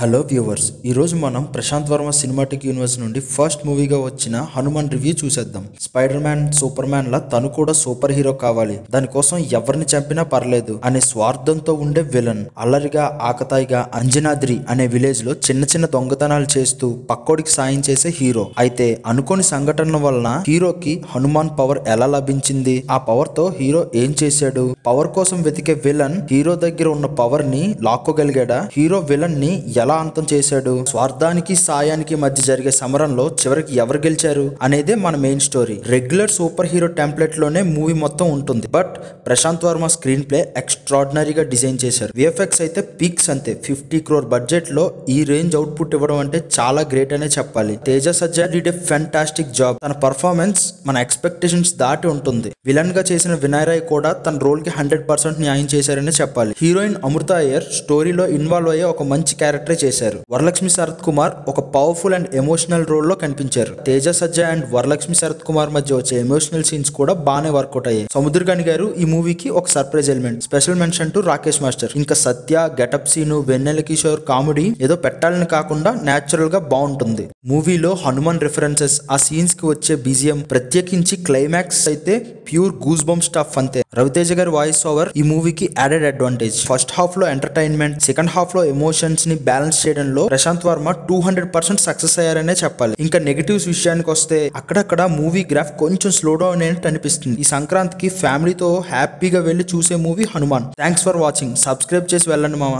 Hello viewers ఈరోజు మనం Prashanth Varma cinematic universe నుండి ఫస్ట్ మూవీగా వచ్చిన హనుమాన్ రివ్యూ చూసేద్దాం. స్పైడర్ మ్యాన్ సూపర్ మ్యాన్ లా తను కూడా సూపర్ హీరో కావాలి. దానికోసం ఎవరిని చంపినా పర్లేదు. అనే స్వార్థంతో ఉండే విలన్ అల్లరిగా ఆకతాయిగా అంజనాద్రి అనే విలేజ్లో చిన్న చిన్న దొంగతనాలు చేస్తూ పక్కోడికి సాయం చేసే హీరో అయితే అనుకోని సంఘటనల వలన హీరోకి హనుమాన్ పవర్ ఎలా లభించింది? ఆ పవర్తో హీరో ఏం చేశాడు? పవర్ కోసం వెతికే విలన్ హీరో దగ్గర ఉన్న పవర్ని లాక్కోగలిగాడా? హీరో విలన్ని ఎలా అంతం చేశాడు. స్వార్థానికి సాయానికి మధ్య జరిగే సమరంలో చివరికి ఎవరు గెలిచారు అనేదే మన main story regular superhero టెంప్లెట్లోనే మూవీ మొత్తం ఉంటుంది. But Prashanth Varma screenplay ఎక్స్ట్రాడినరీగా డిజైన్ చేశారు. విఎఫ్ఎక్స్ అయితే పీక్స్ అంతే. ఫిఫ్టీ క్రోర్ బడ్జెట్లో ఈ రేంజ్ అవుట్పుట్ ఇవ్వడం అంటే చాలా గ్రేట్ అనే చెప్పాలి. Teja Sajja did a fantastic job తన పర్ఫార్మెన్స్ మన ఎక్స్పెక్టేషన్స్ దాటి ఉంటుంది. విలన్గా చేసిన వినయ్ రాయ్ కూడా తన రోల్కి హండ్రెడ్ పర్సెంట్ న్యాయం చేశారని చెప్పాలి. హీరోయిన్ అమృత అయ్యర్ స్టోరీలో ఇన్వాల్వ్ అయ్యే ఒక మంచి క్యారెక్టర్ చేశారు. వరలక్ష్మి శరత్ కుమార్ ఒక పవర్ఫుల్ అండ్ ఎమోషనల్ రోల్లో కనిపించారు. తేజ సజ్జ అండ్ వరలక్ష్మి శరత్ కుమార్ మధ్య వచ్చే ఎమోషనల్ సీన్స్ కూడా బాగానే వర్కౌట్ అయ్యాయి. సముద్రగని గారు ఈ మూవీకి ఒక surprise element special mention to Rakesh master ఇంకా సత్య గెటప్ సీను వెన్నెల కిషోర్ కామెడీ ఏదో పెట్టాలని కాకుండా నేచురల్గా బాగుంటుంది. మూవీలో హనుమాన్ రిఫరెన్సెస్ ఆ సీన్స్కి వచ్చే బీజియం ప్రత్యేకించి క్లైమాక్స్ అయితే ప్యూర్ గూస్ బంప్ స్టఫ్ అంతే. రవితేజ గారి వాయిస్ ఓవర్ ఈ మూవీకి యాడెడ్ అడ్వాంటేజ్ ఫస్ట్ హాఫ్లో ఎంటర్టైన్మెంట్ సెకండ్ హాఫ్లో ఎమోషన్స్ని బ్యాలెన్స్ చేయడంలో Prashanth Varma two hundred percent success అయ్యారనే చెప్పాలి. ఇంకా నెగిటివ్స్ విషయానికి వస్తే అక్కడక్కడ మూవీ గ్రాఫ్ కొంచెం స్లో డౌన్ అయినట్టు అనిపిస్తుంది. ఈ సంక్రాంతికి ఫ్యామిలీతో హ్యాపీగా వెళ్ళి చూసే movie Hanuman. Thanks for watching subscribe చేసి వెళ్ళండి మామ.